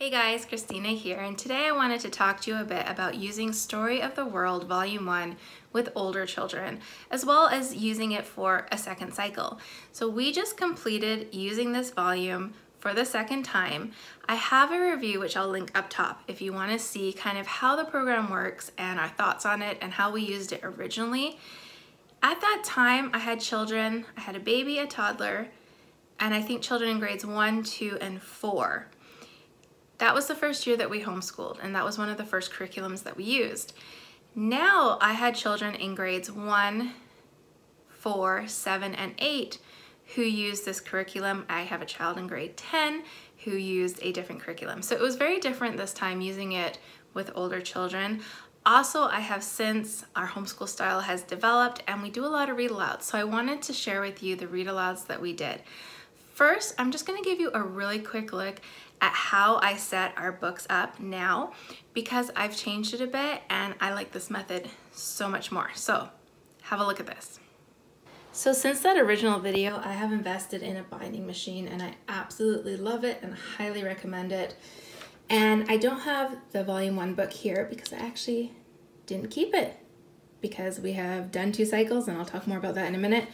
Hey guys, Christina here, and today I wanted to talk to you a bit about using Story of the World Volume 1 with older children, as well as using it for a second cycle. So we just completed using this volume for the second time. I have a review which I'll link up top if you want to see kind of how the program works and our thoughts on it and how we used it originally. At that time, I had children, I had a baby, a toddler, and I think children in grades 1, 2, and 4. That was the first year that we homeschooled, and that was one of the first curriculums that we used. Now I had children in grades one, four, seven, and eight who used this curriculum. I have a child in grade 10 who used a different curriculum. So it was very different this time using it with older children. Also, I have since our homeschool style has developed and we do a lot of read alouds. So I wanted to share with you the read alouds that we did. First, I'm just gonna give you a really quick look at how I set our books up now because I've changed it a bit and I like this method so much more. So have a look at this. So since that original video, I have invested in a binding machine and I absolutely love it and highly recommend it. And I don't have the volume one book here because I actually didn't keep it because we have done two cycles and I'll talk more about that in a minute.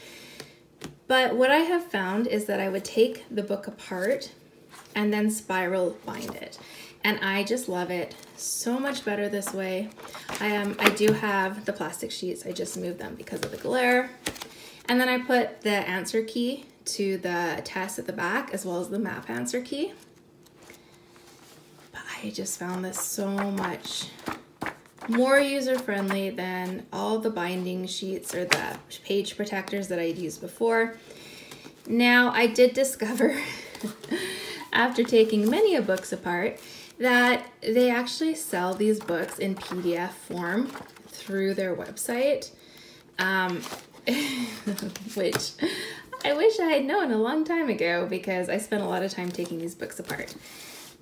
But what I have found is that I would take the book apart and then spiral bind it. And I just love it so much better this way. I, um, I do have the plastic sheets. I just moved them because of the glare. And then I put the answer key to the test at the back as well as the map answer key. But I just found this so much more user-friendly than all the binding sheets or the page protectors that I'd used before. Now, I did discover after taking many of books apart that they actually sell these books in PDF form through their website, um, which I wish I had known a long time ago because I spent a lot of time taking these books apart.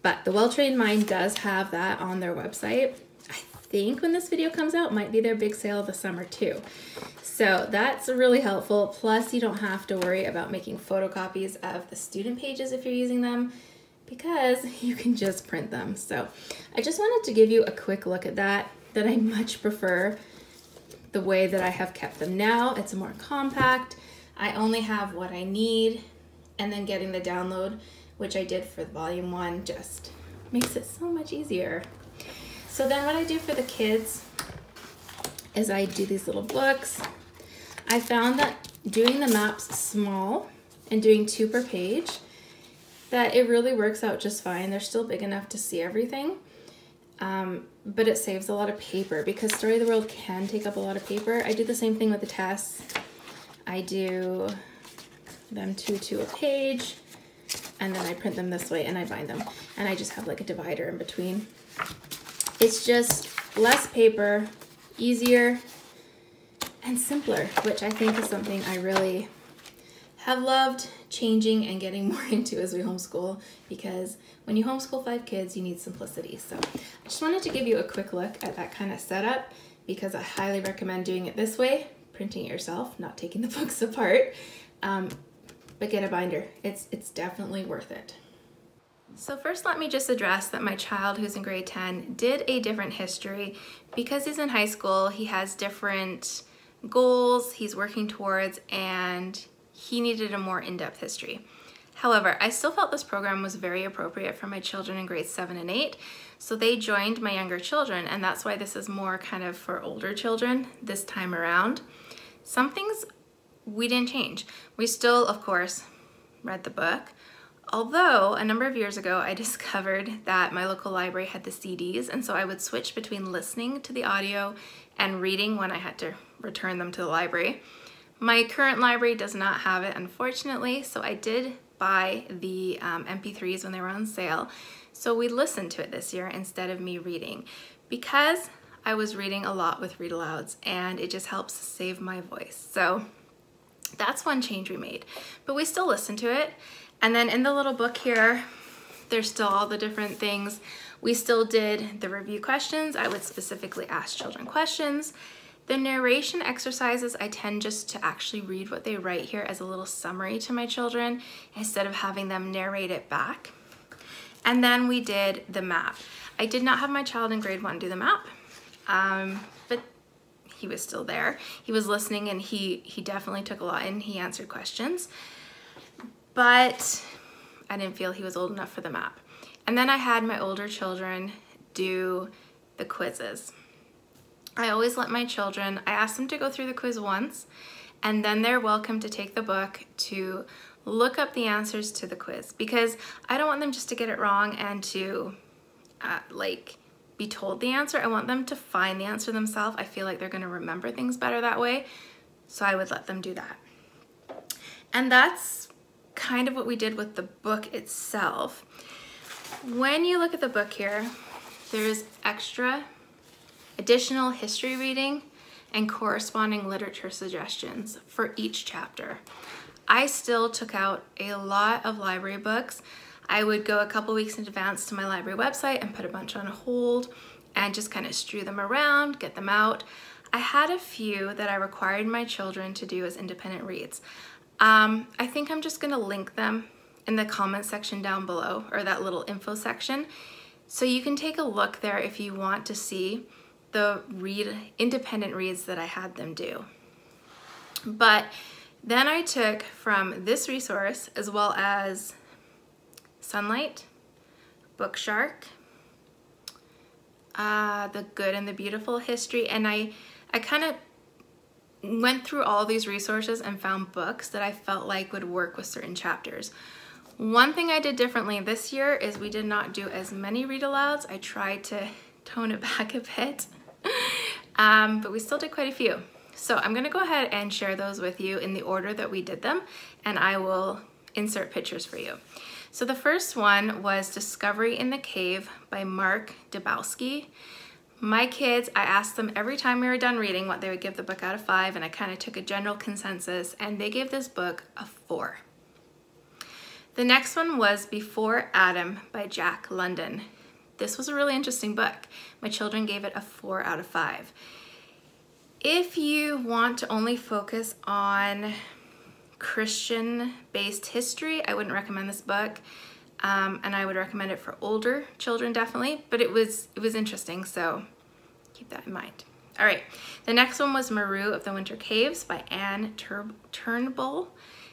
But the Well Trained Mind does have that on their website. I think when this video comes out might be their big sale of the summer too. So that's really helpful. Plus you don't have to worry about making photocopies of the student pages if you're using them because you can just print them. So I just wanted to give you a quick look at that, that I much prefer the way that I have kept them now. It's more compact. I only have what I need and then getting the download, which I did for the volume one, just makes it so much easier. So then what I do for the kids is I do these little books. I found that doing the maps small and doing two per page, that it really works out just fine. They're still big enough to see everything, um, but it saves a lot of paper because Story of the World can take up a lot of paper. I do the same thing with the tests. I do them two to a page, and then I print them this way and I bind them. And I just have like a divider in between. It's just less paper, easier, and simpler, which I think is something I really have loved changing and getting more into as we homeschool because when you homeschool five kids, you need simplicity. So I just wanted to give you a quick look at that kind of setup because I highly recommend doing it this way, printing it yourself, not taking the books apart, um, but get a binder. It's, it's definitely worth it. So first let me just address that my child who's in grade 10 did a different history. Because he's in high school, he has different goals he's working towards and he needed a more in-depth history. However, I still felt this program was very appropriate for my children in grades 7 and 8, so they joined my younger children, and that's why this is more kind of for older children this time around. Some things we didn't change. We still, of course, read the book, Although a number of years ago I discovered that my local library had the CDs and so I would switch between listening to the audio and reading when I had to return them to the library. My current library does not have it unfortunately so I did buy the um, MP3s when they were on sale. So we listened to it this year instead of me reading. Because I was reading a lot with read alouds and it just helps save my voice. So that's one change we made. But we still listen to it and then in the little book here, there's still all the different things. We still did the review questions. I would specifically ask children questions. The narration exercises, I tend just to actually read what they write here as a little summary to my children instead of having them narrate it back. And then we did the map. I did not have my child in grade one do the map, um, but he was still there. He was listening and he, he definitely took a lot and He answered questions, but I didn't feel he was old enough for the map. And then I had my older children do the quizzes. I always let my children, I ask them to go through the quiz once, and then they're welcome to take the book to look up the answers to the quiz because I don't want them just to get it wrong and to uh, like be told the answer. I want them to find the answer themselves. I feel like they're gonna remember things better that way. So I would let them do that. And that's kind of what we did with the book itself. When you look at the book here, there's extra additional history reading and corresponding literature suggestions for each chapter. I still took out a lot of library books. I would go a couple weeks in advance to my library website and put a bunch on hold and just kind of strew them around, get them out. I had a few that I required my children to do as independent reads. Um, I think I'm just gonna link them in the comment section down below or that little info section. So you can take a look there if you want to see the read independent reads that I had them do. But then I took from this resource as well as Sonlight, Bookshark, uh, The Good and the Beautiful History, and I, I kind of went through all these resources and found books that I felt like would work with certain chapters. One thing I did differently this year is we did not do as many read alouds. I tried to tone it back a bit, um, but we still did quite a few. So I'm gonna go ahead and share those with you in the order that we did them, and I will insert pictures for you. So the first one was Discovery in the Cave by Mark Dubowski. My kids, I asked them every time we were done reading what they would give the book out of five, and I kind of took a general consensus, and they gave this book a four. The next one was Before Adam by Jack London. This was a really interesting book. My children gave it a four out of five. If you want to only focus on Christian-based history, I wouldn't recommend this book. Um, and I would recommend it for older children definitely, but it was, it was interesting, so keep that in mind. All right, the next one was Maroo of the Winter Caves by Anne Tur Turnbull.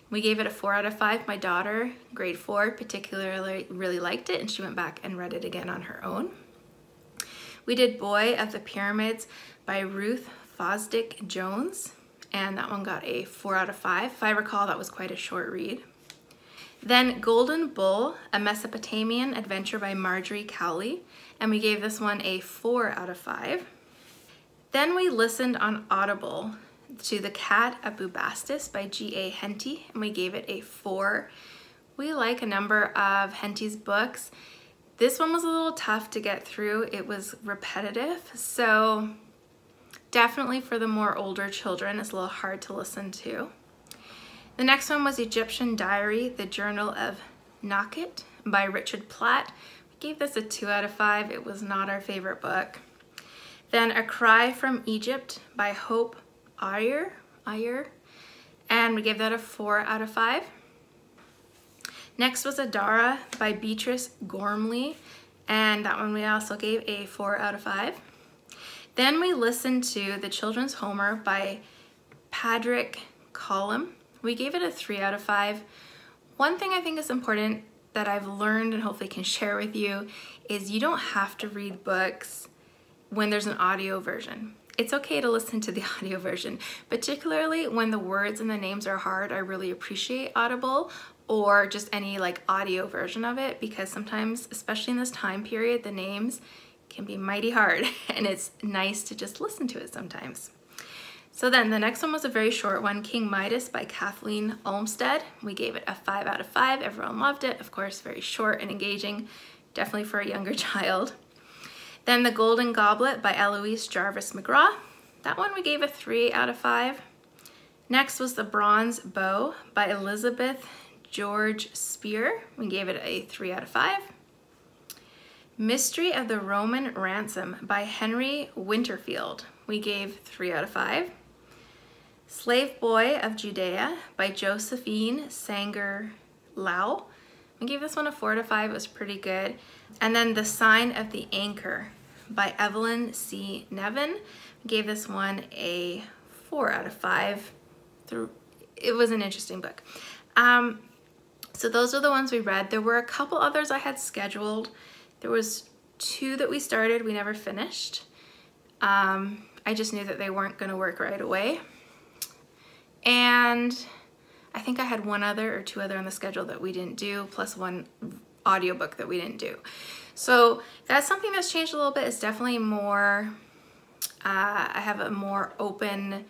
We gave it a four out of five. My daughter, grade four, particularly really liked it and she went back and read it again on her own. We did Boy of the Pyramids by Ruth Fosdick Jones and that one got a four out of five. If I recall, that was quite a short read. Then Golden Bull, a Mesopotamian adventure by Marjorie Cowley, and we gave this one a four out of five. Then we listened on Audible to The Cat at Bubastes by G.A. Henty, and we gave it a four. We like a number of Henty's books. This one was a little tough to get through. It was repetitive, so definitely for the more older children, it's a little hard to listen to. The next one was Egyptian Diary, The Journal of Nakht by Richard Platt. We gave this a two out of five. It was not our favorite book. Then A Cry from Egypt by Hope Ayer, Ayer, and we gave that a four out of five. Next was Adara by Beatrice Gormley, and that one we also gave a four out of five. Then we listened to The Children's Homer by Patrick Colum. We gave it a three out of five. One thing I think is important that I've learned and hopefully can share with you is you don't have to read books when there's an audio version it's okay to listen to the audio version, particularly when the words and the names are hard. I really appreciate Audible or just any like audio version of it because sometimes, especially in this time period, the names can be mighty hard and it's nice to just listen to it sometimes. So then the next one was a very short one, King Midas by Kathleen Olmstead. We gave it a five out of five. Everyone loved it. Of course, very short and engaging, definitely for a younger child. Then The Golden Goblet by Eloise Jarvis McGraw. That one we gave a three out of five. Next was The Bronze Bow by Elizabeth George Speare. We gave it a three out of five. Mystery of the Roman Ransom by Henry Winterfield. We gave three out of five. Slave Boy of Judea by Josephine Sanger Lau. I gave this one a four to five, it was pretty good. And then The Sign of the Anchor by Evelyn C. Nevin. Gave this one a four out of five. It was an interesting book. Um, so those are the ones we read. There were a couple others I had scheduled. There was two that we started, we never finished. Um, I just knew that they weren't gonna work right away. And I think I had one other or two other on the schedule that we didn't do, plus one audiobook that we didn't do. So that's something that's changed a little bit. It's definitely more, uh, I have a more open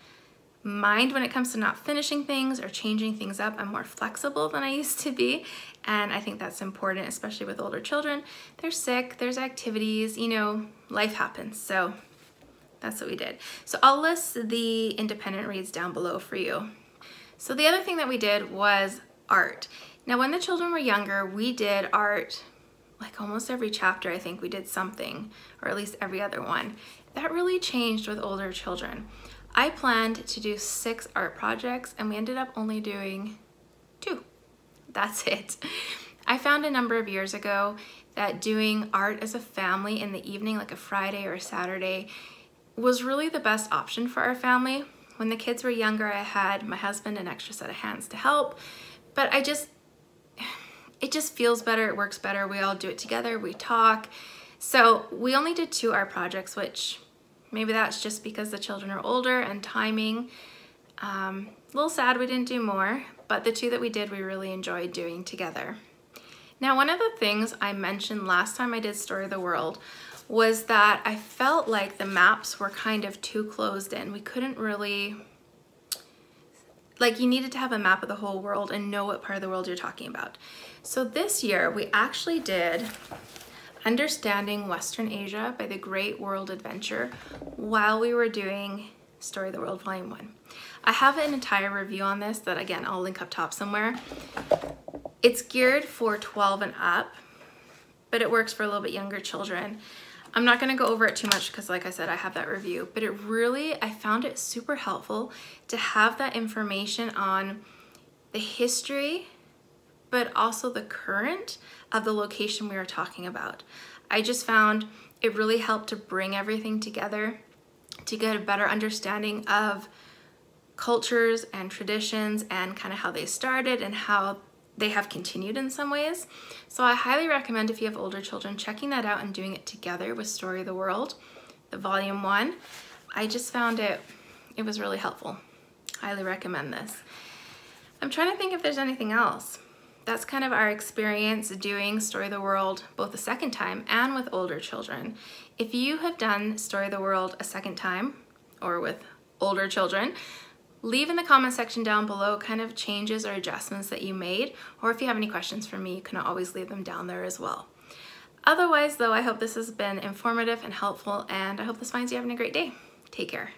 mind when it comes to not finishing things or changing things up. I'm more flexible than I used to be. And I think that's important, especially with older children. They're sick, there's activities, you know, life happens. So that's what we did. So I'll list the independent reads down below for you. So the other thing that we did was art. Now when the children were younger, we did art like almost every chapter I think we did something, or at least every other one. That really changed with older children. I planned to do six art projects and we ended up only doing two. That's it. I found a number of years ago that doing art as a family in the evening, like a Friday or a Saturday, was really the best option for our family. When the kids were younger, I had my husband an extra set of hands to help, but I just, it just feels better, it works better. We all do it together, we talk. So we only did two art projects, which maybe that's just because the children are older and timing. Um, a little sad we didn't do more, but the two that we did, we really enjoyed doing together. Now, one of the things I mentioned last time I did Story of the World was that I felt like the maps were kind of too closed in. We couldn't really, like you needed to have a map of the whole world and know what part of the world you're talking about. So this year we actually did Understanding Western Asia by the Great World Adventure while we were doing Story of the World Volume 1. I have an entire review on this that again I'll link up top somewhere. It's geared for 12 and up, but it works for a little bit younger children. I'm not gonna go over it too much because like I said, I have that review, but it really, I found it super helpful to have that information on the history, but also the current of the location we were talking about. I just found it really helped to bring everything together to get a better understanding of cultures and traditions and kind of how they started and how they have continued in some ways. So I highly recommend if you have older children, checking that out and doing it together with Story of the World, the volume one. I just found it, it was really helpful. Highly recommend this. I'm trying to think if there's anything else. That's kind of our experience doing Story of the World both a second time and with older children. If you have done Story of the World a second time or with older children, leave in the comment section down below kind of changes or adjustments that you made, or if you have any questions for me, you can always leave them down there as well. Otherwise though, I hope this has been informative and helpful, and I hope this finds you having a great day. Take care.